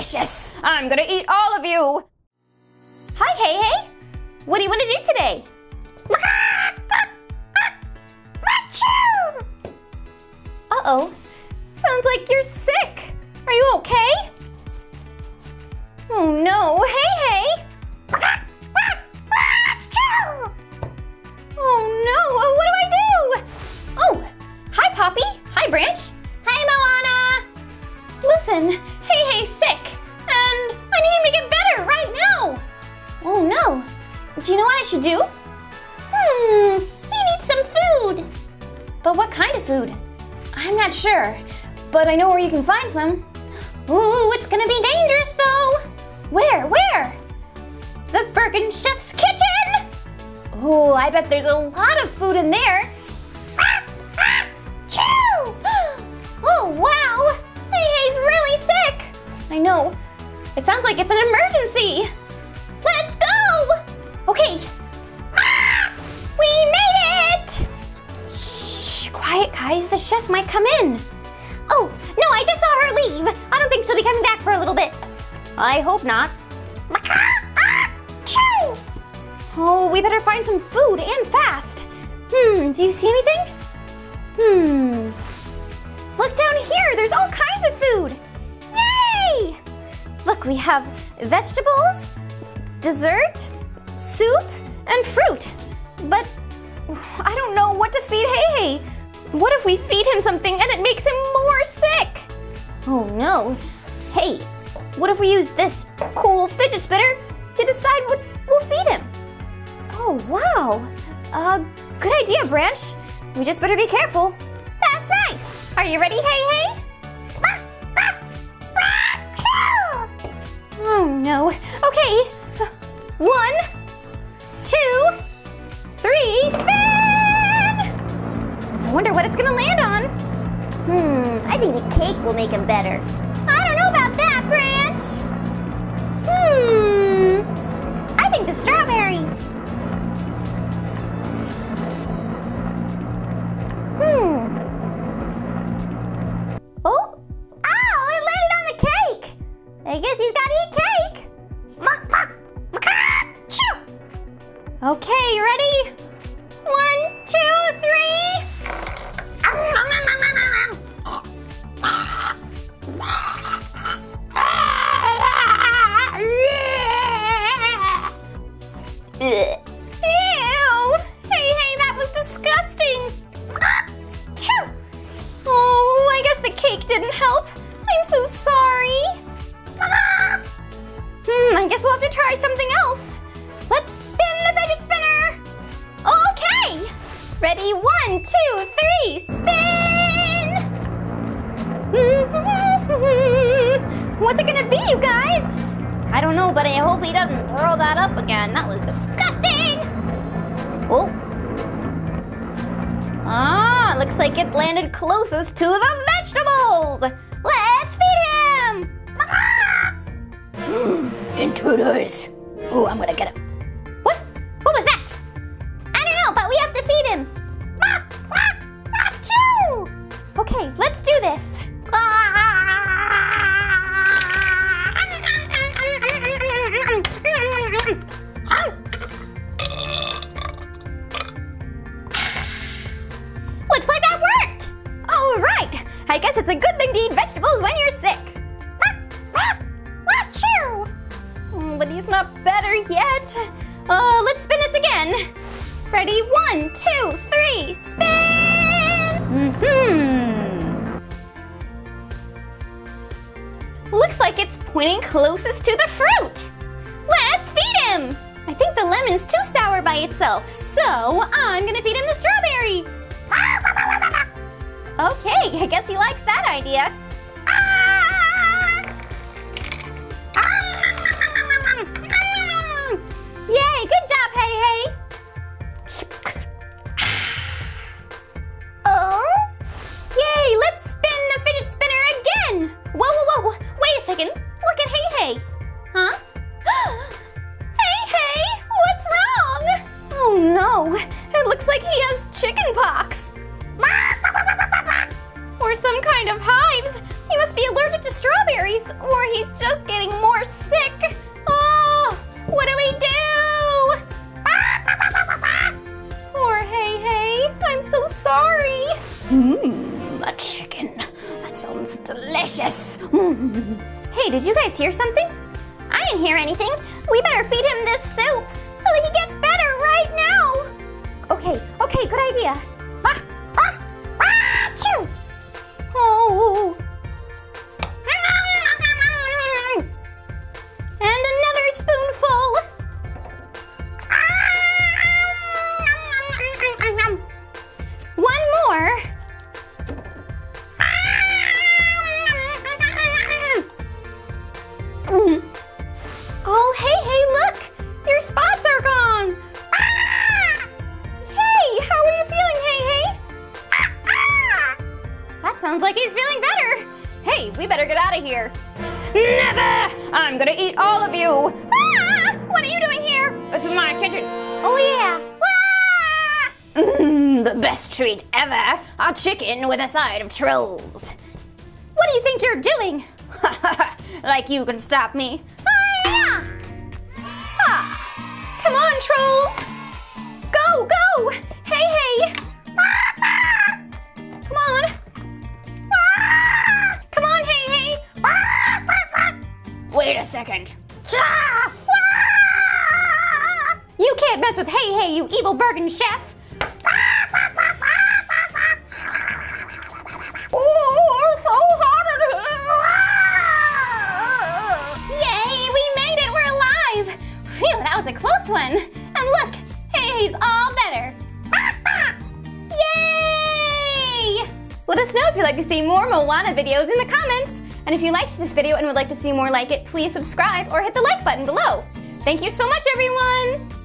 delicious. I'm gonna eat all of you. Hi, Heihei. What do you want to do today? Uh-oh. Sounds like you're sick. Are you okay? Oh no, Hey Do you know what I should do? Hmm, he needs some food. But what kind of food? I'm not sure, but I know where you can find some. Ooh, it's gonna be dangerous though. Where? Where? The Bergen Chef's kitchen! Ooh, I bet there's a lot of food in there. Chew! Oh, wow! Hey's really sick! I know. It sounds like it's an emergency. Okay. We made it! Shh, quiet, guys. The chef might come in. Oh, no, I just saw her leave. I don't think she'll be coming back for a little bit. I hope not. Oh, we better find some food and fast. Hmm, do you see anything? Hmm. Look down here, there's all kinds of food. Yay! Look, we have vegetables, dessert, soup, and fruit. But I don't know what to feed Hey Hey. What if we feed him something and it makes him more sick? Oh no. Hey, what if we use this cool fidget spinner to decide what we'll feed him? Oh, wow. Uh, good idea, Branch. We just better be careful. That's right. Are you ready, Hey Hey? Oh no. Okay. One, wonder what it's gonna land on. Hmm, I think the cake will make him better. I don't know about that, Branch. Hmm, I think the strawberry. Hmm. Oh, ow, it landed on the cake. I guess he's got to eat cake. Okay, you ready? One, two, three. Ew! What's it gonna be, you guys? I don't know, but I hope he doesn't throw that up again. That was disgusting. Oh. Ah, looks like it landed closest to the vegetables. Let's feed him. Intruders. Oh, I'm gonna get him. Guess it's thing to eat vegetables when you're sick. Mm, But he's not better yet. Uh, let's spin this again. Ready? One, two, three, spin! hmm Looks like it's pointing closest to the fruit. Let's feed him! I think the lemon's too sour by itself, so I'm gonna feed him the strawberry. Okay, I guess he likes that idea. Ah! Ah! Yay, good job, Heihei. Oh, yay, let's spin the fidget spinner again. Whoa, whoa, whoa, wait a second. Look at Hey Hey. Huh? hey Hey, what's wrong? Oh no, it looks like he has chicken pox. or some kind of hives. He must be allergic to strawberries, or he's just getting more sick. Oh, what do we do? Poor Heihei, I'm so sorry. Mmm, a chicken. That sounds delicious. Mm. Hey, did you guys hear something? I didn't hear anything. We better feed him this Oh, hey, hey, look! Your spots are gone! Ah! Hey, how are you feeling, hey, hey? Ah! That sounds like he's feeling better. Hey, we better get out of here. Never! I'm gonna eat all of you! Ah! What are you doing here? This is my kitchen. Oh, yeah. Ah! Mmm, the best treat ever. A chicken with a side of trolls. What do you think you're doing? like you can stop me. Ah, Hi-ya! Ah! Come on, trolls! Go, go! Hey, hey! Ah, come on! Ah, come on, hey, hey! Wait a second. You can't mess with Heihei, you evil Bergen chef! Let us know if you'd like to see more Moana videos in the comments. And if you liked this video and would like to see more like it, please subscribe or hit the like button below. Thank you so much, everyone!